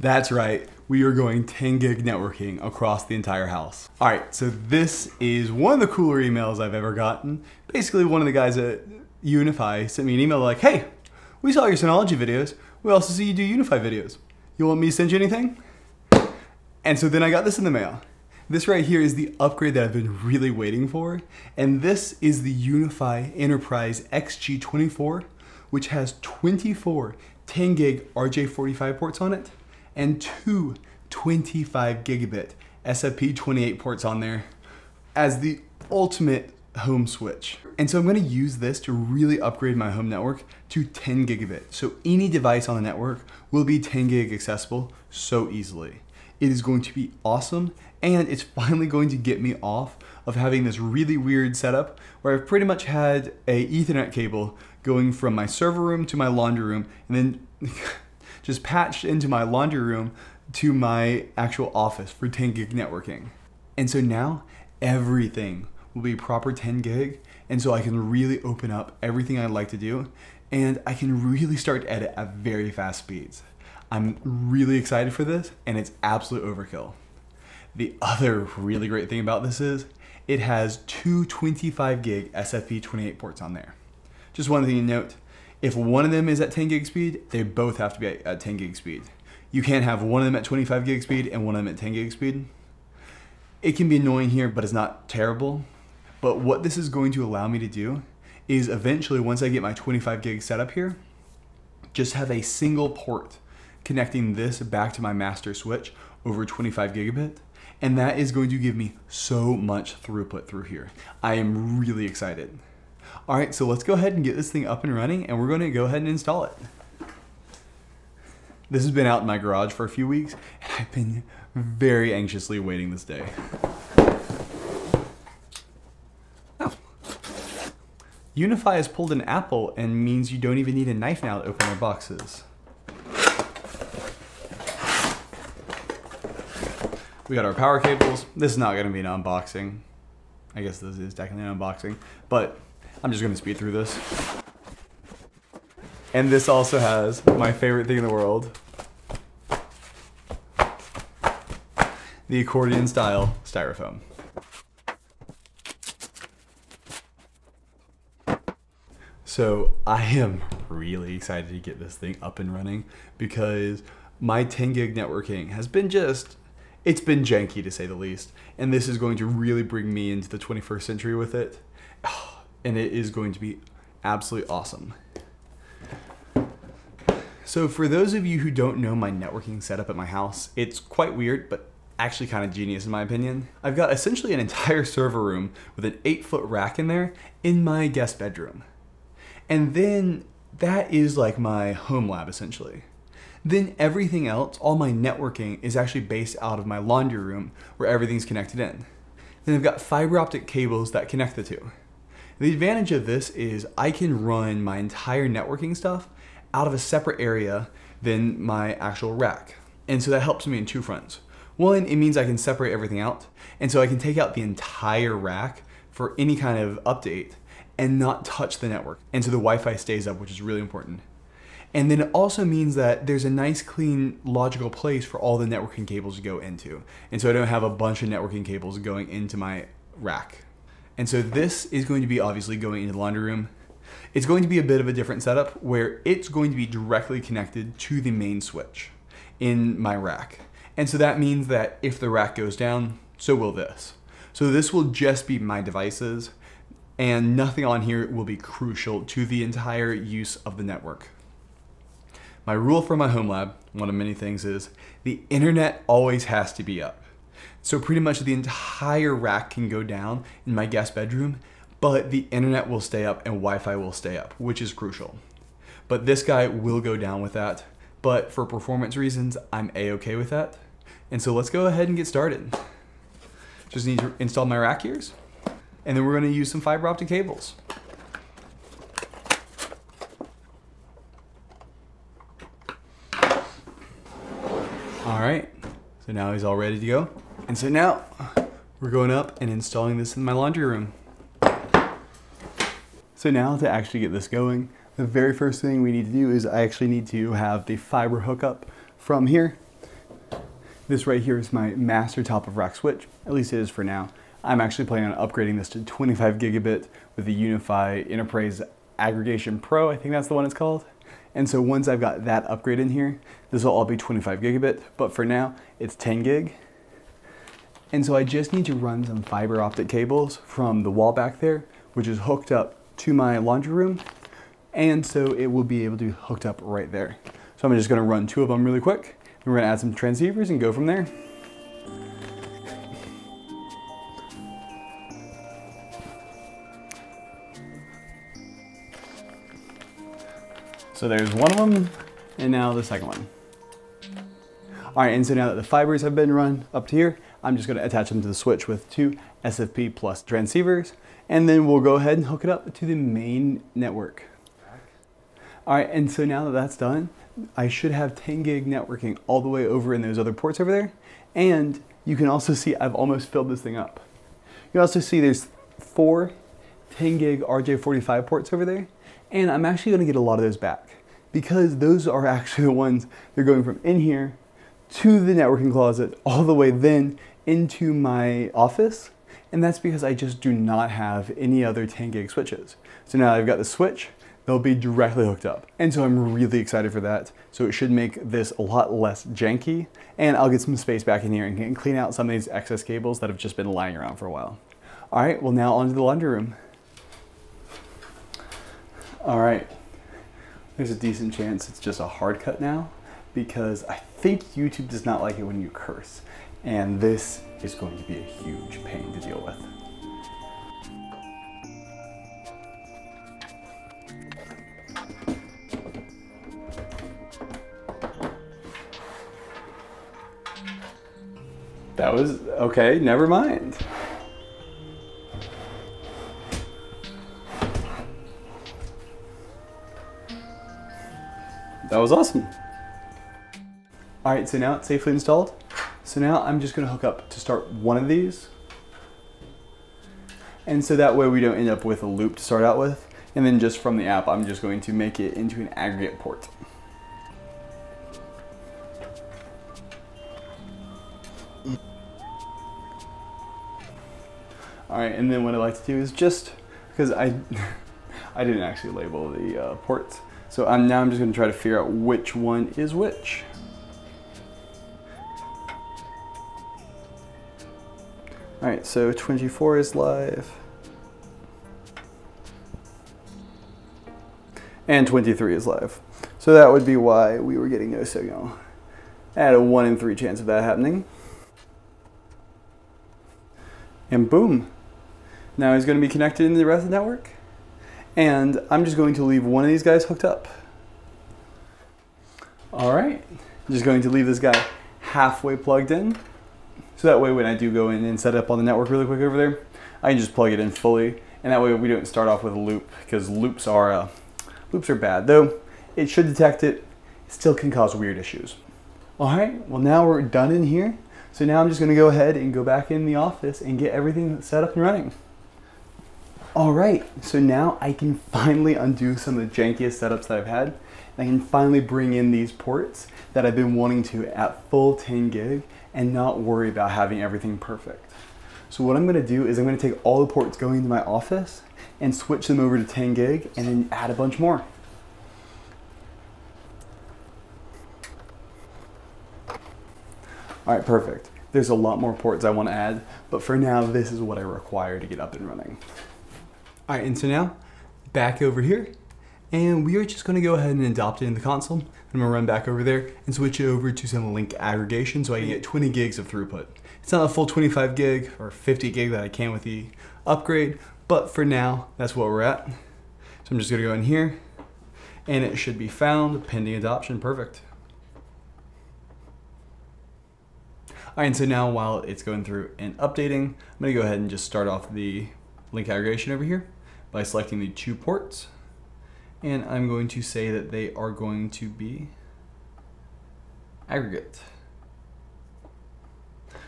That's right, we are going 10 gig networking across the entire house. All right, so this is one of the cooler emails I've ever gotten. Basically, one of the guys at UniFi sent me an email like, hey, we saw your Synology videos. We also see you do UniFi videos. You want me to send you anything? And so then I got this in the mail. This right here is the upgrade that I've been really waiting for. And this is the UniFi Enterprise XG24, which has 24 10 gig RJ45 ports on it and two 25 gigabit SFP28 ports on there as the ultimate home switch. And so I'm gonna use this to really upgrade my home network to 10 gigabit. So any device on the network will be 10 gig accessible so easily. It is going to be awesome and it's finally going to get me off of having this really weird setup where I've pretty much had a ethernet cable going from my server room to my laundry room and then just patched into my laundry room to my actual office for 10 gig networking. And so now everything will be proper 10 gig. And so I can really open up everything I'd like to do. And I can really start to edit at very fast speeds. I'm really excited for this and it's absolute overkill. The other really great thing about this is it has two 25 gig SFP28 ports on there. Just one thing to note, if one of them is at 10 gig speed, they both have to be at 10 gig speed. You can't have one of them at 25 gig speed and one of them at 10 gig speed. It can be annoying here, but it's not terrible. But what this is going to allow me to do is eventually, once I get my 25 gig setup here, just have a single port connecting this back to my master switch over 25 gigabit. And that is going to give me so much throughput through here. I am really excited. All right, so let's go ahead and get this thing up and running and we're gonna go ahead and install it. This has been out in my garage for a few weeks and I've been very anxiously waiting this day. Oh. UniFi has pulled an apple and means you don't even need a knife now to open their boxes. We got our power cables. This is not gonna be an unboxing. I guess this is technically an unboxing, but I'm just gonna speed through this. And this also has my favorite thing in the world. The accordion style styrofoam. So I am really excited to get this thing up and running because my 10 gig networking has been just, it's been janky to say the least. And this is going to really bring me into the 21st century with it oh, and it is going to be absolutely awesome. So for those of you who don't know my networking setup at my house, it's quite weird, but actually kind of genius in my opinion. I've got essentially an entire server room with an eight foot rack in there in my guest bedroom. And then that is like my home lab essentially. Then everything else, all my networking is actually based out of my laundry room where everything's connected in. Then I've got fiber optic cables that connect the two. The advantage of this is I can run my entire networking stuff out of a separate area than my actual rack. And so that helps me in two fronts. One, it means I can separate everything out. And so I can take out the entire rack for any kind of update and not touch the network. And so the Wi-Fi stays up, which is really important. And then it also means that there's a nice, clean, logical place for all the networking cables to go into. And so I don't have a bunch of networking cables going into my rack. And so this is going to be obviously going into the laundry room. It's going to be a bit of a different setup where it's going to be directly connected to the main switch in my rack. And so that means that if the rack goes down, so will this. So this will just be my devices and nothing on here will be crucial to the entire use of the network. My rule for my home lab, one of many things is the internet always has to be up. So pretty much the entire rack can go down in my guest bedroom, but the internet will stay up and Wi-Fi will stay up, which is crucial. But this guy will go down with that. But for performance reasons, I'm a-okay with that. And so let's go ahead and get started. Just need to install my rack ears. And then we're gonna use some fiber optic cables. All right, so now he's all ready to go. And so now we're going up and installing this in my laundry room. So now to actually get this going, the very first thing we need to do is I actually need to have the fiber hookup from here This right here is my master top of rack switch, at least it is for now. I'm actually planning on upgrading this to 25 gigabit with the UniFi Enterprise Aggregation Pro, I think that's the one it's called. And so once I've got that upgrade in here, this will all be 25 gigabit, but for now it's 10 gig. And so I just need to run some fiber optic cables from the wall back there, which is hooked up to my laundry room. And so it will be able to be hooked up right there. So I'm just gonna run two of them really quick. And we're gonna add some transceivers and go from there. So there's one of them, and now the second one. All right, and so now that the fibers have been run up to here, I'm just gonna attach them to the switch with two SFP plus transceivers, and then we'll go ahead and hook it up to the main network. All right, and so now that that's done, I should have 10 gig networking all the way over in those other ports over there. And you can also see I've almost filled this thing up. You also see there's four 10 gig RJ45 ports over there. And I'm actually gonna get a lot of those back because those are actually the ones they're going from in here to the networking closet all the way then into my office. And that's because I just do not have any other 10 gig switches. So now I've got the switch, they'll be directly hooked up. And so I'm really excited for that. So it should make this a lot less janky and I'll get some space back in here and clean out some of these excess cables that have just been lying around for a while. All right, well now onto the laundry room. All right, there's a decent chance it's just a hard cut now because I think YouTube does not like it when you curse. And this is going to be a huge pain to deal with. That was, okay, never mind. That was awesome. All right, so now it's safely installed. So now I'm just gonna hook up to start one of these. And so that way we don't end up with a loop to start out with. And then just from the app, I'm just going to make it into an aggregate port. All right, and then what I like to do is just, because I, I didn't actually label the uh, ports. So I'm, now I'm just gonna try to figure out which one is which. All right, so 24 is live. And 23 is live. So that would be why we were getting no signal. I had a one in three chance of that happening. And boom, now he's going to be connected in the rest of the network. And I'm just going to leave one of these guys hooked up. All right, I'm just going to leave this guy halfway plugged in. So that way when I do go in and set up on the network really quick over there, I can just plug it in fully. And that way we don't start off with a loop because loops are, uh, loops are bad. Though it should detect it, it still can cause weird issues. All right, well now we're done in here. So now I'm just gonna go ahead and go back in the office and get everything set up and running. All right, so now I can finally undo some of the jankiest setups that I've had. I can finally bring in these ports that I've been wanting to at full 10 gig and not worry about having everything perfect. So what I'm gonna do is I'm gonna take all the ports going to my office and switch them over to 10 gig and then add a bunch more. All right, perfect. There's a lot more ports I wanna add, but for now, this is what I require to get up and running. All right, and so now, back over here, and we are just gonna go ahead and adopt it in the console. I'm gonna run back over there and switch it over to some link aggregation so I can get 20 gigs of throughput. It's not a full 25 gig or 50 gig that I can with the upgrade, but for now, that's what we're at. So I'm just gonna go in here and it should be found pending adoption, perfect. All right, and so now while it's going through and updating, I'm gonna go ahead and just start off the link aggregation over here by selecting the two ports. And I'm going to say that they are going to be aggregate.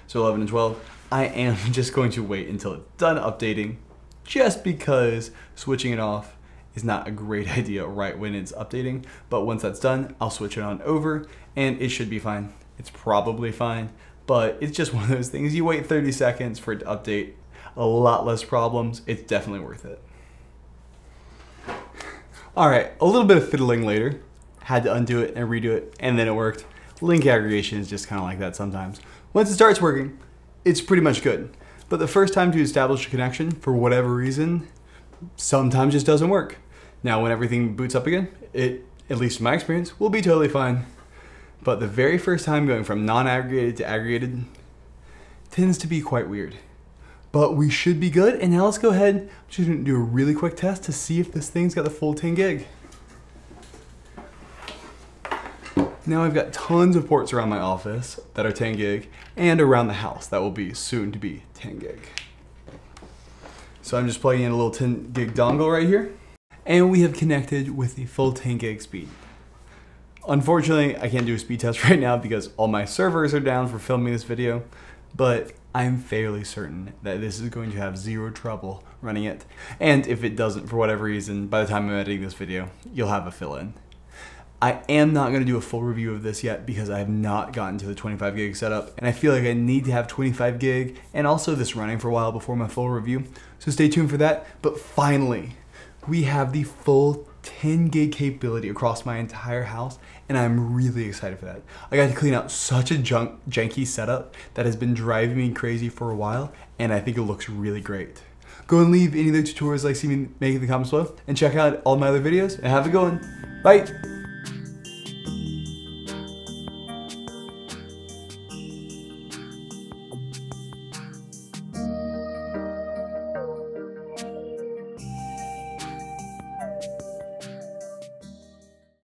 So 11 and 12, I am just going to wait until it's done updating just because switching it off is not a great idea right when it's updating. But once that's done, I'll switch it on over and it should be fine. It's probably fine, but it's just one of those things. You wait 30 seconds for it to update, a lot less problems. It's definitely worth it. All right, a little bit of fiddling later. Had to undo it and redo it, and then it worked. Link aggregation is just kind of like that sometimes. Once it starts working, it's pretty much good. But the first time to establish a connection, for whatever reason, sometimes just doesn't work. Now, when everything boots up again, it, at least in my experience, will be totally fine. But the very first time going from non-aggregated to aggregated tends to be quite weird. But we should be good, and now let's go ahead, I'm just gonna do a really quick test to see if this thing's got the full 10 gig. Now I've got tons of ports around my office that are 10 gig, and around the house that will be soon to be 10 gig. So I'm just plugging in a little 10 gig dongle right here, and we have connected with the full 10 gig speed. Unfortunately, I can't do a speed test right now because all my servers are down for filming this video, but I'm fairly certain that this is going to have zero trouble running it. And if it doesn't for whatever reason, by the time I'm editing this video, you'll have a fill-in. I am not going to do a full review of this yet because I have not gotten to the 25 gig setup and I feel like I need to have 25 gig and also this running for a while before my full review. So stay tuned for that. But finally, we have the full 10 gig capability across my entire house and I'm really excited for that. I got to clean out such a junk, janky setup that has been driving me crazy for a while and I think it looks really great. Go and leave any of the tutorials like see me make in the comments below and check out all my other videos and have a good one. Bye!